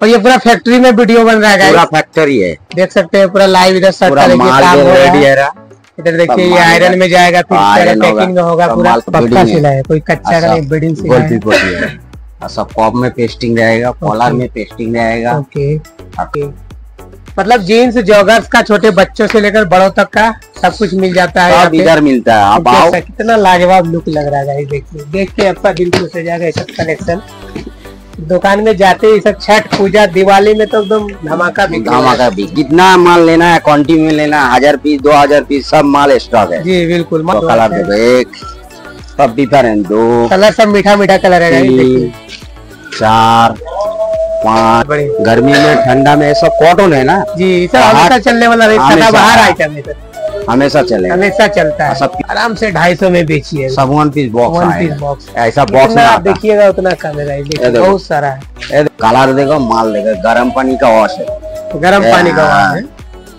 और ये पूरा फैक्ट्री में वीडियो बन रहा है पूरा फैक्ट्री है। देख सकते हैं पूरा लाइव इधर हो रहा रेडी है। है इधर देखिए ये आयरन में जाएगा फिर हाँ, सारा। पैकिंग में होगा पूरा पक्का सिला है कोई कच्चा का नहीं बिल्डिंग सिला है। है सब कॉप में पेस्टिंग रहेगा कॉलर में पेस्टिंग रहेगा। ओके ओके मतलब जीन्स जॉगर्स का छोटे बच्चों से लेकर बड़ों तक का सब कुछ मिल जाता है सब इधर मिलता है। आप आओ। कितना लाजवाब लुक लग रहा है देखिए। देख के आपका दिल खुश हो जाएगा ये सब कलेक्शन दुकान में जाते ही सब छठ पूजा दिवाली में तो एकदम धमाका बिक धमाका भी कितना माल लेना है क्वांटिटी में लेना है हज़ार पीस दो हज़ार पीस सब माल स्टॉक है। जी बिल्कुल तो कलर। देखो एक सब डिफरेंट दो कलर सब मीठा मीठा कलर है चार पाँच गर्मी में ठंडा में सब कॉटन है ना? जी सब हाँ, चलने वाला बाहर। आइटम है सर। हमेशा चले हमेशा चलता है। सब- आराम से ढाई सौ में बेचिए। सब one piece box one piece box ऐसा बॉक्स आप देखिएगा उतना कम है। बहुत सारा है। कलर देखो माल देखो गर्म पानी का वॉश है। गर्म पानी का वॉश है।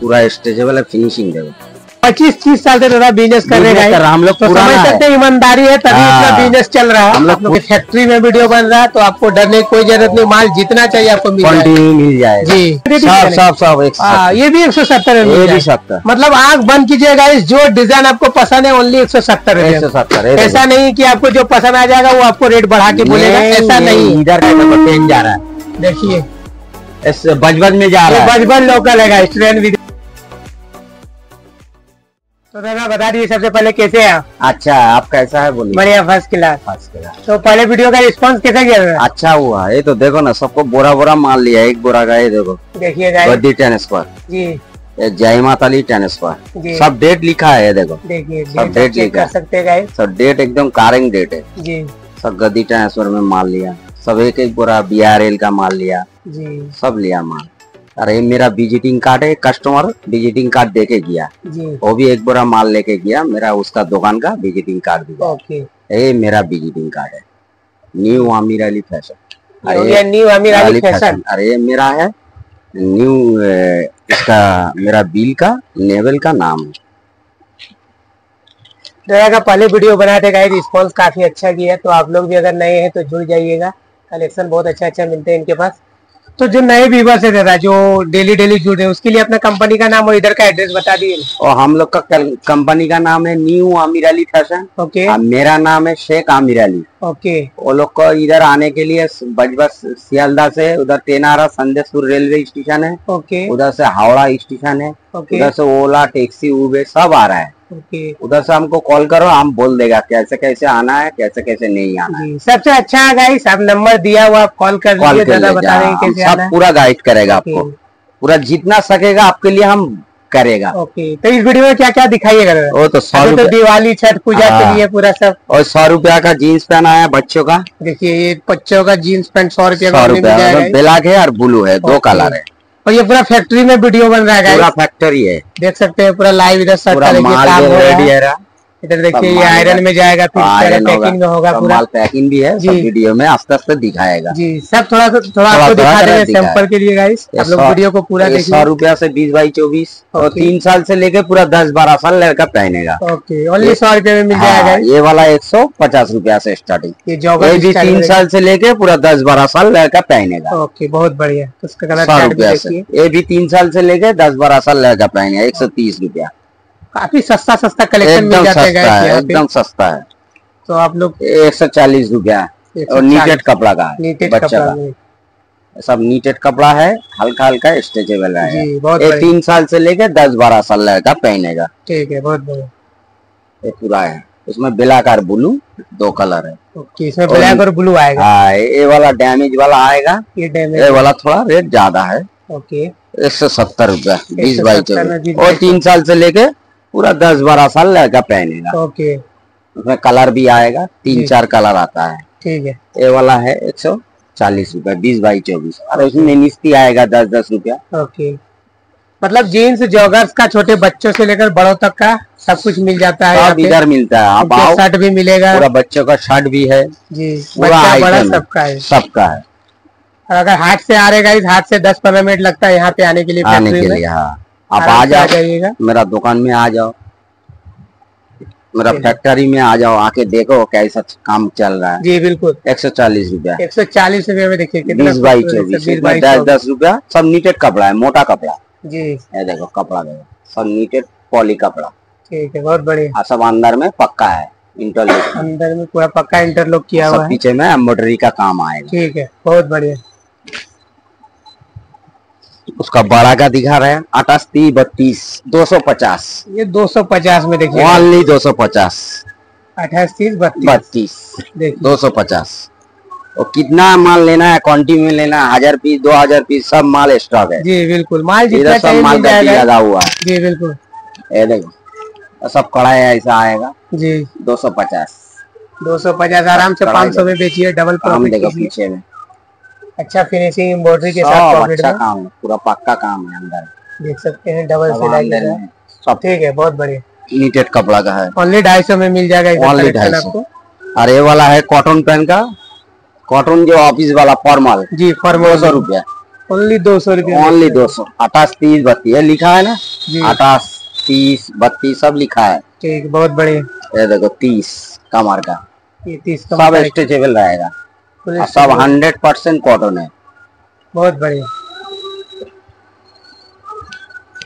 पूरा स्ट्रेचेबल है फिनिशिंग देखो। पच्चीस तीस साल से दादा बिज़नेस कर रहे हैं हम लोग तो समझ सकते हैं ईमानदारी है तभी हाँ। इतना बिज़नेस चल रहा है। हम लोग फैक्ट्री में वीडियो बन रहा है तो आपको डरने की कोई ज़रूरत नहीं माल जितना चाहिए आपको मिल जाएगा। जी। सब सब सब हाँ, ये भी एक सौ सत्तर मतलब आग बंद कीजिएगा इस जो डिज़ाइन आपको पसंद है ओनली एक सौ सत्तर एक सौ सत्तर ऐसा नहीं की आपको जो पसंद आ जाएगा वो आपको रेट बढ़ा के बोलेगा। ऐसा नहीं इधर का तो जा रहा है। देखिए। इस बजबज में जा रहा है। बचपन लोकल है स्टूडेंट भी तो दादा बता दीजिए सबसे पहले कैसे है आप? अच्छा आप कैसा है बोलिए। बढ़िया फ़र्स्ट क्लास फ़र्स्ट क्लास। तो पहले वीडियो का रिस्पांस कैसा किया था? अच्छा हुआ ये तो देखो ना सबको बोरा बोरा माल लिया एक बोरा का ये देखो। देखिए guys, गद्दी टेन स्क्वायर जी। जय माता ली टेन स्क्वायर जी। सब डेट लिखा है ये देखो। देखिए सब डेट लिखा है। सकते सब डेट एकदम कारिंग डेट है। जी। सब गद्दी टेन स्क्वायर में माल लिया। सब एक एक बोरा बी आर एल का माल लिया। जी। सब लिया माल अरे मेरा विजिटिंग कार्ड है कस्टमर विजिटिंग कार्ड देके गया। जी। वो भी एक बोरा माल लेके गया मेरा उसका दुकान का विजिटिंग कार्ड दिया ओके ये मेरा विजिटिंग कार्ड है। न्यू आमिर अली फ़ैशन गया न्यू अमीर अली फ़ैशन अरे मेरा है। न्यू इसका मेरा बिल का नेवल का नाम है। दादा का पहले वीडियो बनाए थे गाइस रिस्पांस काफ़ी अच्छा किया तो आप लोग भी अगर नए हैं तो जुड़ जाइएगा। कलेक्शन बहुत अच्छा अच्छा मिलते हैं इनके पास। तो जो नए व्यूवर्स है दादा जो डेली डेली जुड़ रहे हैं उसके लिए अपना कंपनी का नाम और इधर का एड्रेस बता दिए। और हम लोग का कंपनी का नाम है new Aamir Ali fashion okay. मेरा नाम है शेख आमिर अली ओके। वो लोग को इधर आने के लिए बजबस सियालदा से उधर तेनारा संदेशपुर रेलवे स्टेशन है। ओके। उधर से हावड़ा स्टेशन है। ओके। उधर से ओला टैक्सी उबे सब आ रहा है। ओके। उधर से हमको कॉल करो हम बोल देगा कैसे कैसे आना है कैसे कैसे नहीं आना है। सबसे अच्छा है गाइस आप नंबर दिया हुआ आप कॉल कर कॉल कर बता हैं कैसे सब पूरा गाइड करेगा आपको। पूरा जितना सकेगा आपके लिए हम करेगा। ओके तो इस वीडियो में क्या क्या दिखाइएगा? वो तो सौ तो दिवाली छठ पूजा के हाँ। लिए पूरा सब। और सौ रुपया का जीन्स पहना है बच्चों का। देखिए ये बच्चों का जीन्स पैंट सौ रुपये रुपया जाएगा मतलब ब्लैक है और ब्लू है दो कलर है। और ये पूरा फैक्ट्री में वीडियो बन रहा है पूरा फैक्ट्री है। देख सकते हैं पूरा लाइव इधर पूरा माल रहा रेडी है। इधर देखिए ये आयरन में जाएगा फिर हाँ, पैकिंग में होगा पूरा। पैकिंग भी है जी। वीडियो में आस्ते आस्ते दिखाएगा। जी सब थोड़ा सा थोड़ा आपको दिखा देंगे दिखाया। सैंपल के लिए गाइस आप लोग वीडियो को पूरा ये सौ रुपया से बीस बाई चौबीस और तीन साल से लेके पूरा दस बारह साल लड़का पहनेगा। ओके ओनली सौ रुपये में मिल जाएगा हाँ, ये वाला एक सौ पचास रुपया से स्टार्टिंग ये भी तीन साल से लेके पूरा दस बारह साल लड़का पहनेगा। ओके बहुत बढ़िया। तो उसका कलर सौ रुपया से। ये भी तीन साल से लेके दस बारह साल लड़का पहनेगा एक सौ तीस रुपया। काफ़ी सस्ता सस्ता कलेक्शन मिल जाते हैं एकदम सस्ता है। तो आप लोग एक सौ चालीस रुपया और नीटेड कपड़ा का नीटेड बच्चा का। सब नीटेड कपड़ा है हल्का हल्का स्ट्रेचेबल है। ये तीन साल से लेके दस बारह साल लड़का पहनेगा। ठीक है बहुत बढ़िया। ये पूरा है। उसमें ब्लैक और ब्लू दो कलर है। ओके इसमें ब्लैक और ब्लू आएगा। हाँ ये वाला डैमेज वाला आएगा। ये ये वाला। थोड़ा रेट ज़्यादा है। ओके। एक सौ सत्तर रूपया बीस 170 बाई चौबीस। और तीन साल से लेके पूरा दस बारह साल लड़का पहनेगा। ओके। उसमें कलर भी आएगा तीन चार कलर आता है। ठीक है। ये वाला है एक सौ चालीस रुपया बीस बाई चौबीस। और उसमें निस्ती आएगा दस दस रूपया। ओके। मतलब जीन्स जॉगर्स का छोटे बच्चों से लेकर बड़ों तक का सब कुछ मिल जाता है सब इधर मिलता है। आप आओ। शर्ट भी मिलेगा। पूरा बच्चों का शर्ट भी है। जी पूरा बड़ा सबका है। सबका है। और अगर हाथ से आ रहेगा इस हाथ से दस पंद्रह मिनट लगता है यहाँ पे आने के लिए आने के लिए हाँ। आप आ जाओ। जाइएगा। मेरा दुकान में आ जाओ। मेरा फैक्ट्री में आ जाओ। आके देखो कैसा काम चल रहा है। जी बिल्कुल। एक सौ चालीस रूपया। एक सौ चालीस रुपए में देखिए बीस बाई चौबीस। दस दस रूपया। सब नीटेड कपड़ा है मोटा कपड़ा। जी। ये देखो कपड़ा देखो। सब नीटेड पॉली कपड़ा। ठीक है बहुत बढ़िया। सब अंदर में पक्का है इंटरलॉक अंदर में पूरा पक्का इंटरलॉक किया हुआ है। पीछे में एम्ब्रॉयडरी का काम आएगा। ठीक है बहुत बढ़िया। उसका बड़ा का दिखा रहे हैं। अठास तीस बत्तीस दो सौ पचास। ये 250 में देखिए। ओनली दो सौ पचास। अट्ठाईस तीस बत्तीस दो सौ पचास। और कितना माल लेना है क्वांटिटी में लेना है? हज़ार पीस दो हज़ार पीस सब माल स्टॉक है। जी बिल्कुल। माल जितना सब माल लगा हुआ है। जी बिल्कुल। ये देखो और सब कढ़ाई ऐसा आएगा। जी। दो सौ पचास। 250 आराम से पाँच सौ में बेचिए डबल काम प्रॉफिट देखो पीछे में। अच्छा फिनिशिंग एम्ब्रॉयडरी के साथ अच्छा काम है पूरा पक्का काम है अंदर। देख सकते हैं डबल सिलाई सब। ठीक है बहुत बढ़िया। नीटेड कपड़ा का है। ओनली ढाई सौ में मिल जाएगा Only collection 250 और ये वाला है कॉटन पेन का। कॉटन जो ऑफ़िस वाला फॉर्मल जी फॉर्मल दो सौ रूपया। ओनली दो सौ रुपये। ओनली दो सौ। अठास तीस बत्तीस। ये लिखा है ना? जी। अठास तीस बत्तीस सब लिखा है। ठीक बहुत बढ़िया। ये देखो तीस कमर का। ये तीस का सब स्ट्रेचेबल रहेगा। और सब हंड्रेड परसेंट कॉटन है। बहुत बढ़िया।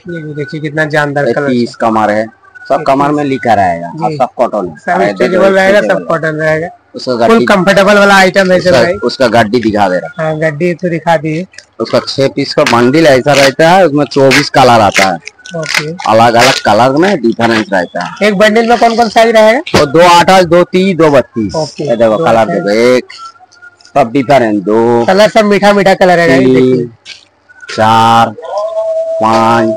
ये भी देखिए कितना जानदार कलर तीस कमर है। सब कमर में लिखा रहेगा। और सब कॉटन सब स्ट्रेचेबल रहेगा सब कॉटन रहेगा। उसका फुल कंफर्टेबल वाला आइटम है भाई। उसका, गड्डी दिखा दे रहा। हाँ गड्डी तो दिखा दिए उसका छह पीस का बंडल ऐसा रहता है उसमें चौबीस कलर आता है। अलग अलग कलर में डिफरेंस रहता है। एक बंडल में कौन कौन साइज़ रहेगा? और दो आठ दो तीस दो बत्तीस। देखो कलर देखो एक सब डिफरेंट दो। कलर सब मीठा मीठा कलर है तीन चार पाँच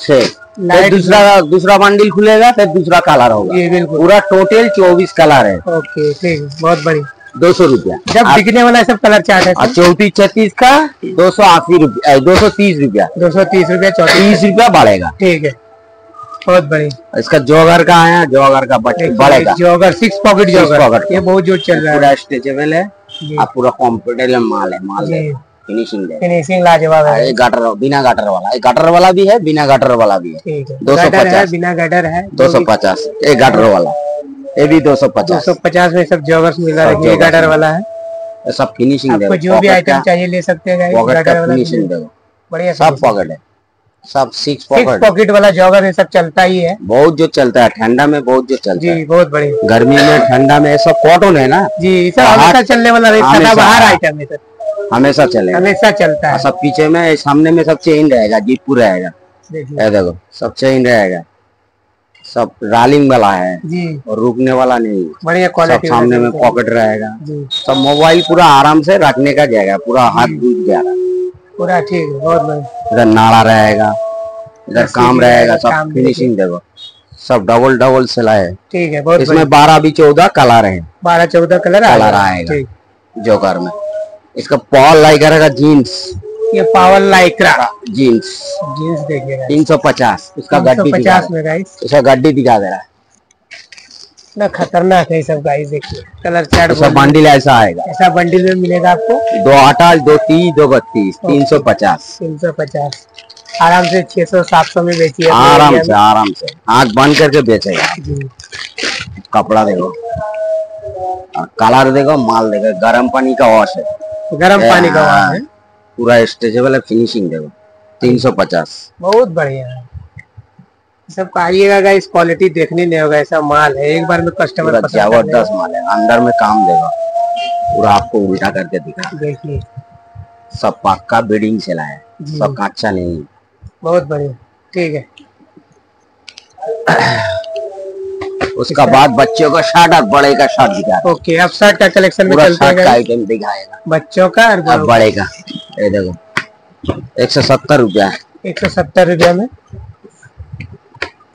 छह। फिर दूसरा दूसरा बंडल खुलेगा फिर दूसरा कलर होगा। जी बिल्कुल। पूरा टोटल चौबीस कलर है। ओके ठीक बहुत बढ़िया। दो सौ रूपया। जब बिकने वाला सब कलर चार्ट है चौतीस छत्तीस का दो सौ अस्सी रूपया दो सौ तीस रूपया। दो सौ तीस रुपया तीस रूपया बढ़ेगा। ठीक है। बहुत बड़ी इसका जोगर का है जोगर का बढ़ेगा। जॉगर सिक्स पॉकेट जॉगर ये बहुत ज़ोर चल रहा है। स्ट्रेचेबल है। और पूरा कॉम्पिटेबल माल है माल जी। फिनिशिंग है। फिनिशिंग लाजवाब है। ये गटर बिना गटर वाला। ये गटर वाला भी है बिना गटर वाला भी है। है। 250 गटर है बिना गटर है दो सौ पचास। ये गटर वाला। ये भी दो सौ पचास। दो सौ पचास में सब जॉगर्स मिल रहा है गटर वाला है। सब फिनिशिंग आपको जो भी आइटम चाहिए ले सकते हैं बढ़िया सब पॉकेट है। सब सिक्स पॉकेट पॉकेट वाला जॉगर ये सब चलता ही है। बहुत जो चलता है ठंडा में बहुत जो चलता है। जी बहुत बढ़िया। गर्मी में ठंडा में सब कॉटन है ना? जी सब हमेशा चलने वाला बाहर आइटम है सर। हमेशा चलेगा। हमेशा चलता है। सब पीछे में सामने में सब चेन रहेगा जीपू रहेगा। देखो सब चेन रहेगा। सब रालिंग वाला है। जी। और रुकने वाला नहीं। बढ़िया क्वालिटी सामने में पॉकेट रहेगा। सब मोबाइल पूरा आराम से रखने का जाएगा पूरा हाथ डूब जाएगा पूरा ठीक है बहुत बढ़िया। इधर नाड़ा रहेगा इधर काम रहेगा सब फिनिशिंग देखो। सब डबल डबल सिलाई है। ठीक है बहुत इसमें बारह भी चौदह कलर है। बारह चौदह कलर कलर आएगा। जोकर में। इसका पॉल लाइक रहेगा जीन्स ये पावर लाइक्रा जीन्स जीन्स देखिएगा। तीन सौ पचास। उसका गड्डी पचास में गाइस उसका गड्डी दिखा दे रहा है। इतना खतरनाक है सब गाइस देखिए। कलर चार्ट उसका बंडल। ऐसा आएगा। ऐसा बंडल में मिलेगा आपको। दो अठाईस दो तीस दो बत्तीस तीन सौ पचास। तीन सौ पचास। आराम से छह सौ सात सौ में बेचिए। आराम से आराम से। आँख बंद करके बेचेगा। कपड़ा देखो। और कलर देखो माल देखो। गर्म पानी का वॉश है। गर्म पानी का हाँ। वाला है। पूरा स्ट्रेचेबल है फिनिशिंग देखो। तीन सौ पचास। बहुत बढ़िया है। सब आइएगा गाइस क्वालिटी देखने नहीं होगा ऐसा माल है। एक बार में कस्टमर ज़बरदस्त माल है अंदर में काम देखो पूरा आपको उल्टा करके दिखा। देखिए। सब पक्का बिल्डिंग चला है। सब कच्चा नहीं बहुत बढ़िया। ठीक है। उसका बाद बच्चों का शर्ट और बड़े का शर्ट दिखा ओके अब शर्ट का कलेक्शन में चलते हैं का आइटम दिखाएगा। बच्चों का और बड़े का। ये देखो। एक सौ सत्तर रुपया एक सौ सत्तर रुपया में।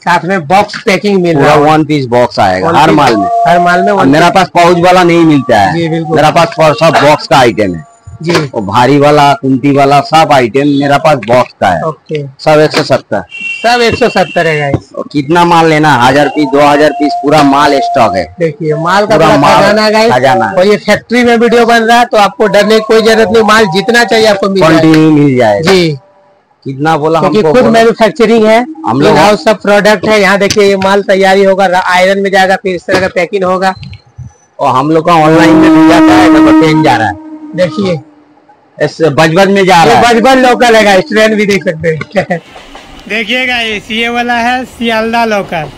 साथ में बॉक्स पैकिंग मिल रहा है वन पीस बॉक्स आएगा हर माल में। हर माल में मेरा पास पाउच वाला नहीं मिलता है। मेरा पास सब बॉक्स का आइटम है। जी। और भारी वाला कुंती वाला सब आइटम मेरा पास बॉक्स का है। ओके। सब एक सौ सत्तर। सब एक सौ सत्तर है और कितना माल लेना हज़ार पीस दो हज़ार पीस पूरा माल स्टॉक है। देखिए माल का पूरा माल खजाना खजाना और ये फैक्ट्री में वीडियो बन रहा है तो आपको डरने की कोई ज़रूरत नहीं। माल जितना चाहिए आपको मिल जाएगा। कंटिन्यू मिल जाएगा। जी। कितना बोला क्योंकि खुद। मैन्युफैक्चरिंग है हम लोग- हाउस सब प्रोडक्ट है यहाँ देखिए ये माल तैयारी होगा आयरन में जाएगा फिर इस तरह का पैकिंग होगा। और हम लोग का ऑनलाइन में भी जाता है तो ट्रेन जा रहा है। देखिए। इस बजबज में जा रहा है। बजबन लोकल है गाइस ट्रेन भी देख सकते हैं। देखिए गाइस ये वाला है सियालदा लोकल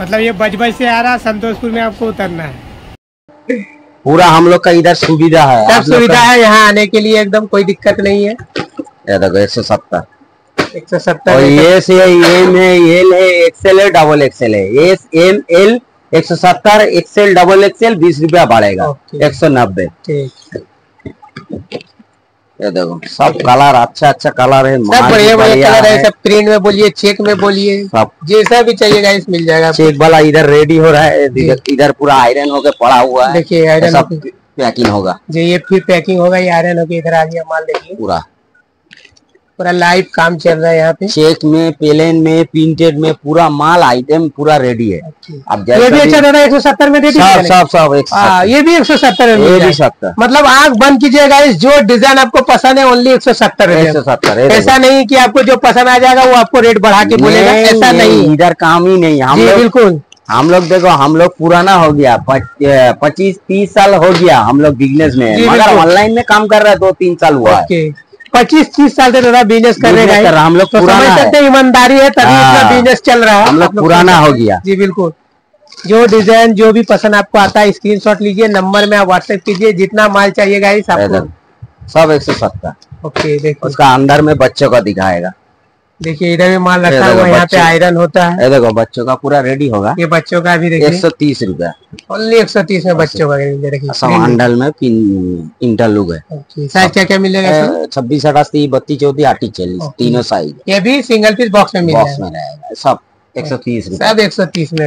मतलब ये बजबज से आ रहा है संतोषपुर में आपको उतरना है। पूरा हम लोग का इधर सुविधा है सब सुविधा है यहाँ आने के लिए एकदम कोई दिक्कत नहीं है। ये देखो एक सौ सत्तर। एक सौ और ये से एम है एल है है डबल है। एस एम एल एक सौ सत्तर डबल एक्सएल बीस रुपया बढ़ेगा एक सौ नब्बे। ये देखो सब कलर अच्छा अच्छा कलर है सब बढ़िया बढ़िया कलर है। सब प्रिंट में बोलिए चेक में बोलिए। सब। जैसा भी चाहिए गाइस मिल जाएगा। चेक वाला इधर रेडी हो रहा है इधर पूरा आयरन होके पड़ा हुआ है। देखिए आयरन पैकिंग होगा। जो ये फिर पैकिंग होगा ये आयरन होके इधर आ गया माल देखिए। पूरा। पूरा लाइव काम चल रहा है यहाँ पे। चेक में प्लेन में प्रिंटेड में पूरा माल आइटम पूरा रेडी है। अब ये भी अच्छा दादा एक सौ सत्तर में दे सब दीजिए सब सब एक हाँ ये भी एक सौ सत्तर ये भी। सकता मतलब आग बंद कीजिएगा इस जो डिज़ाइन आपको पसंद है ओनली एक सौ सत्तर एक सौ सत्तर ऐसा नहीं की आपको जो पसंद आ जाएगा वो आपको रेट बढ़ा के बोलेगा। ऐसा नहीं इधर काम ही नहीं। हम बिल्कुल। हम लोग देखो हम लोग पुराना हो गया पच्चीस तीस साल हो गया हम लोग बिज़नेस में। मगर ऑनलाइन में काम कर रहे हैं दो तीन साल हुआ है। पच्चीस तीस साल से ज़्यादा बिज़नेस कर रहे हैं हैं, हम लोग तो समझ सकते हैं ईमानदारी है तभी हाँ। इतना बिज़नेस चल रहा है। हम लोग पुराना हो गया। जी बिल्कुल। जो डिज़ाइन जो भी पसंद आपको आता है स्क्रीनशॉट लीजिए नंबर में आप व्हाट्सएप कीजिए जितना माल चाहिए गाइस आपको। सब एक सौ सत्तर ओके देखो। उसका अंदर में बच्चों का दिखाएगा। देखिए इधर भी माल रखा हुआ है यहाँ पे आयरन होता है। देखो बच्चों का पूरा रेडी होगा। ये बच्चों का भी देखिए। एक सौ तीस रूपया। ओनली एक सौ तीस में बच्चों का सब हैंडल में इंटरलूक है। साइज़ क्या क्या मिलेगा छब्बीस अठासी बत्तीस चौतीस आठी चालीस तीनों साइज़ ये भी सिंगल पीस बॉक्स में बॉक्स में रहेगा। सब एक सौ तीस सब एक सौ तीस में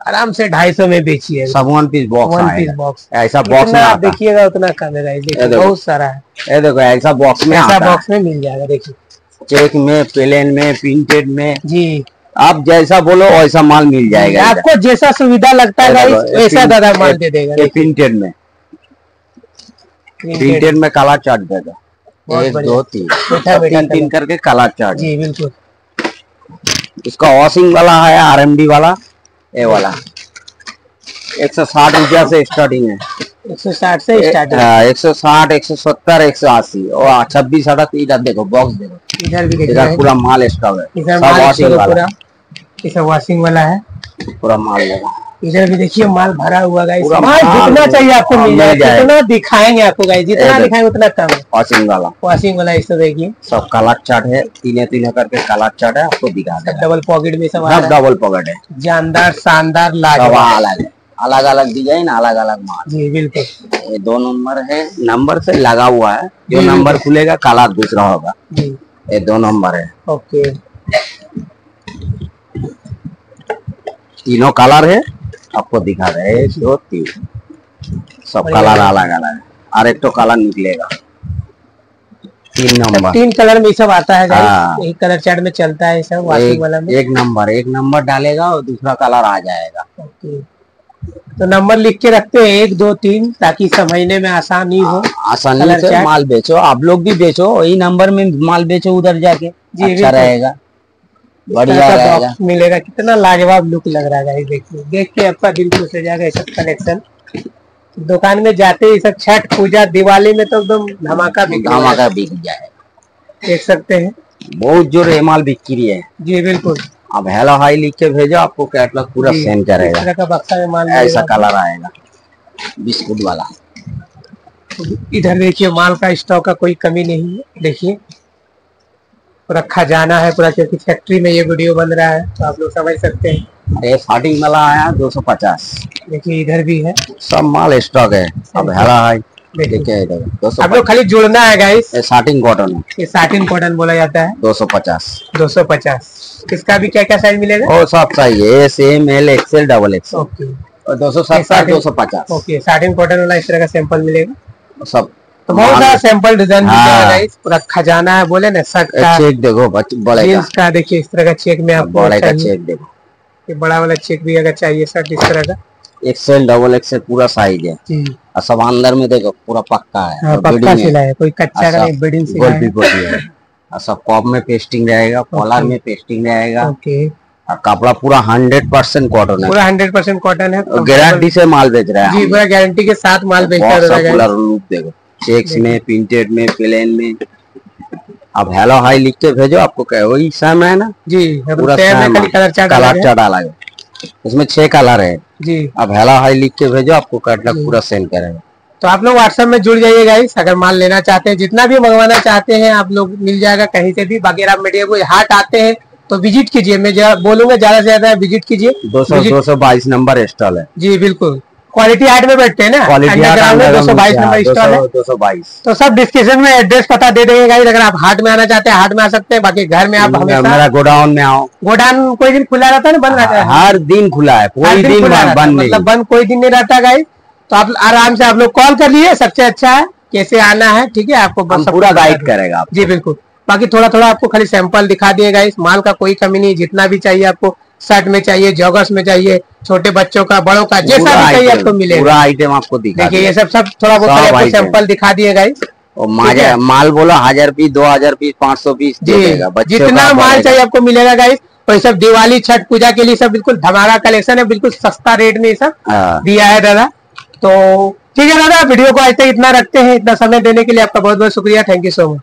आराम से ढाई सौ में बेचिए। सब one piece box one piece box ऐसा बॉक्स में आप देखिएगा उतना कम है। बहुत सारा है। ये देखो ऐसा बॉक्स में ऐसा बॉक्स में मिल जाएगा देखिए। चेक में प्लेन में प्रिंटेड में। जी। आप जैसा बोलो वैसा माल मिल जाएगा। आपको जैसा सुविधा लगता है वैसा दादा माल दे देगा। प्रिंटेड में। प्रिंटेड। में काला चार्ट देगा एक दो तीन। तीन करके काला चार्ट। जी बिल्कुल। इसका वॉशिंग वाला है आरएमडी वाला ये वाला। एक सौ साठ रुपया से स्टार्टिंग है। एक सौ साठ से स्टार्ट है। एक सौ साठ एक सौ सत्तर एक सौ अस्सी। और छब्बीस अठासी इधर देखो बॉक्स देखो। इधर भी इधर पूरा माल स्टॉक है। इधर माल वॉशिंग वाला। वॉशिंग वाला है। पूरा माल लेगा। इधर भी देखिए माल भरा हुआ गाइस। माल जितना चाहिए आपको हाँ, मिल जाएगा। जितना दिखाएँगे आपको गाइस जितना दिखाएँगे उतना कम है। वॉशिंग वाला। वॉशिंग वाला इसे देखिए। सब काला है। तीन तीन करके काला चार्ट है। आपको दिखा देगा। डबल पॉकेट में सब डबल पॉकेट है। जानदार शानदार लाजवाब। है। अलग अलग डिज़ाइन अलग अलग माल जी बिल्कुल। ये दो नंबर है। नंबर से लगा हुआ है। जो नंबर खुलेगा काला दूसरा होगा। ये दो नंबर है। ओके। तीनों कलर है। आपको दिखा रहे हैं। दो तीन। सब कलर अलग अलग है। और एक तो कलर निकलेगा। तीन नंबर तीन कलर में सब आता है हाँ। एक कलर चार्ट में चलता है सब वाला में? एक नंबर एक नंबर डालेगा और दूसरा कलर आ जाएगा। ओके। तो नंबर लिख के रखते हैं एक दो तीन ताकि समझने में आसानी हो। आसानी से माल बेचो। आप लोग भी बेचो वही नंबर में माल बेचो उधर जाके। जी, अच्छा रहेगा। बढ़िया रहेगा। मिलेगा। कितना लाजवाब लुक लग रहा है देखिए। देख के आपका दिल खुश हो जाएगा ये सब कलेक्शन दुकान में जाते ही सब छठ पूजा दिवाली में तो एकदम धमाका बिक धमाका बिक जाएगा देख सकते हैं। बहुत ज़ोर माल बिक्री है। जी बिल्कुल। अब हेलो हाई लिख के भेजो आपको कैटलॉग पूरा सेंड करेगा ऐसा कलर आएगा बिस्कुट वाला। इधर देखिए माल का स्टॉक का कोई कमी नहीं है देखिए। पूरा खजाना है पूरा क्योंकि फैक्ट्री में ये वीडियो बन रहा है तो आप लोग समझ सकते हैं। ये स्टार्टिंग वाला आया दो सौ पचास। देखिए इधर भी है। सब माल स्टॉक है। अब हेलो हाई देखिए। इधर दो सौ आप लोग खाली जुड़ना है गाइस स्टार्टिंग कॉटन ये साटिन कॉटन बोला जाता है। दो सौ पचास। दो सौ पचास। इसका भी क्या क्या साइज़ मिलेगा? और सब चाहिए S M L XL double XL okay. और दो सौ सत्तर दो सौ पचास। ओके साटिन कॉटन वाला इस तरह का सैंपल मिलेगा? सब। तो बहुत सारा सैंपल डिज़ाइन हाँ। पूरा खजाना है बोले ना शर्ट का चेक देखो बड़े का देखिए इस तरह का चेक में आपको बड़े का चेक देखो। ये बड़ा वाला चेक भी अगर चाहिए शर्ट इस तरह का। एक्सएल डबल एक्सएल पूरा साइज़ है। और सब अंदर में देखो पूरा पक्का है। हाँ पक्का। सिला है कोई कच्चा का अच्छा, नहीं बिल्डिंग सिला है। है सब कॉप में पेस्टिंग रहेगा कॉलर में पेस्टिंग रहेगा। ओके कपड़ा पूरा हंड्रेड परसेंट कॉटन है। पूरा हंड्रेड परसेंट कॉटन है गारंटी से माल बेच रहा है। जी पूरा गारंटी के साथ माल बेचता बहुत है देखो। चेक्स में प्रिंटेड में प्लेन में। अब हेलो हाई लिख के भेजो आपको क्या वही सेम है ना? जी पूरा है कलर है। अलग है। इसमें छह कलर है। जी। अब हेलो हाई लिख के भेजो आपको कैटलॉग पूरा सेंड करेगा। तो आप लोग व्हाट्सएप में जुड़ जाइए गाइस अगर माल लेना चाहते हैं जितना भी मंगवाना चाहते हैं आप लोग मिल जाएगा कहीं से भी आप मीडिया हाट आते हैं तो विज़िट कीजिए। मैं बोलूँगा ज़्यादा से ज़्यादा विज़िट कीजिए। दो सौ दो सौ बाईस नंबर स्टॉल है। जी बिल्कुल। क्वालिटी हाट में बैठते हैं ना? क्वालिटी में दो सौ बाईस नंबर स्टॉल है। दो सौ बाईस। तो सब डिस्क्रिप्शन में एड्रेस पता दे देंगे गाइस अगर आप हाट में आना चाहते हैं हाट में आ सकते हैं बाकी घर में आप हमेशा मेरा गोडाउन में आओ। गोडाउन कोई दिन खुला रहता है ना बंद रहता है? हर दिन खुला है कोई दिन है, बंद मतलब बंद कोई दिन नहीं रहता गाइस तो आप आराम से आप लोग कॉल कर लिए सबसे अच्छा है कैसे आना है ठीक है आपको बस पूरा गाइड करेगा जी बिल्कुल। बाकी थोड़ा थोड़ा आपको खाली सैंपल दिखा दिए गाइस माल का कोई कमी नहीं जितना भी चाहिए आपको शर्ट में चाहिए जॉगर्स में चाहिए छोटे बच्चों का बड़ों का जैसा भी चाहिए आपको मिलेगा। पूरा आइटम आपको देखिए ये सब सब थोड़ा बहुत। सैंपल दिखा दिए गाइस और माल बोला हज़ार पीस दो हज़ार पीस पाँच सौ पीस जितना माल चाहिए आपको मिलेगा गाइस और सब दिवाली छठ पूजा के लिए सब बिल्कुल धमाका कलेक्शन है बिल्कुल सस्ता रेट में सब हाँ। दिया है दादा। तो ठीक है दादा, वीडियो को आज तक इतना रखते हैं, इतना समय देने के लिए आपका बहुत बहुत शुक्रिया थैंक यू सो मच